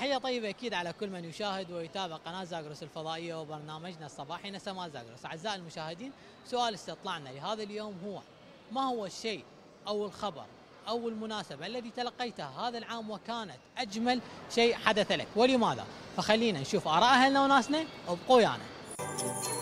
تحية طيبة أكيد على كل من يشاهد ويتابع قناة زاغروس الفضائية وبرنامجنا الصباحي. نسماء زاغروس. أعزائي المشاهدين سؤال استطلعنا لهذا اليوم هو ما هو الشيء أو الخبر أو المناسبة الذي تلقيته هذا العام وكانت أجمل شيء حدث لك؟ ولماذا؟ فخلينا نشوف آراء أهلنا وناسنا ابقوا ويانا. شنو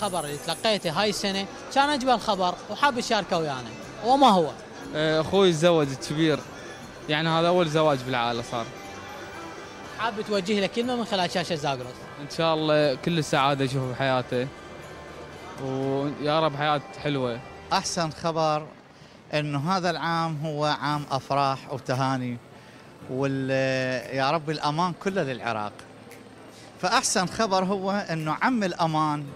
الخبر اللي تلقيته هاي السنة. كان أجمل خبر وحاب يشاركه ويانا. وما هو؟ آه، أخوي تزوج كبير يعني هذا أول زواج بالعائلة صار. حاب توجه له كلمة من خلال شاشة زاغروس. إن شاء الله كل السعادة يشوفه بحياته. ويا رب حياة حلوة. أحسن خبر إنه هذا العام هو عام أفراح وتهاني وال يا رب الأمان كله للعراق. فأحسن خبر هو إنه عم الأمان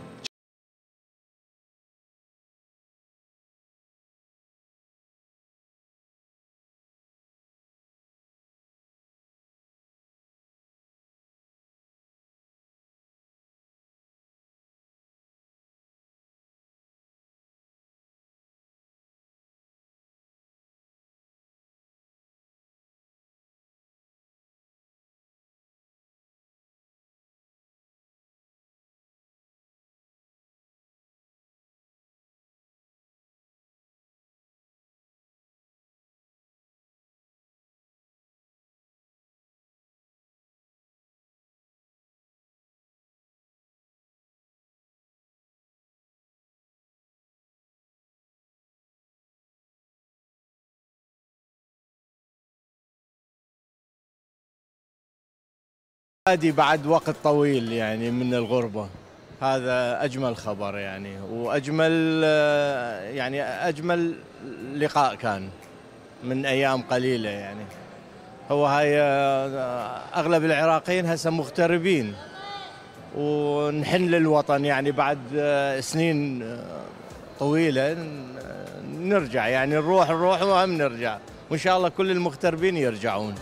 عادي بعد وقت طويل يعني من الغربة. هذا أجمل خبر يعني وأجمل آه، يعني أجمل لقاء كان من أيام قليلة يعني. هو هاي آه، أغلب العراقيين هسه مغتربين ونحن للوطن يعني بعد آه، سنين طويلة نرجع يعني نروح نروح وهم نرجع. وإن شاء الله كل المغتربين يرجعون.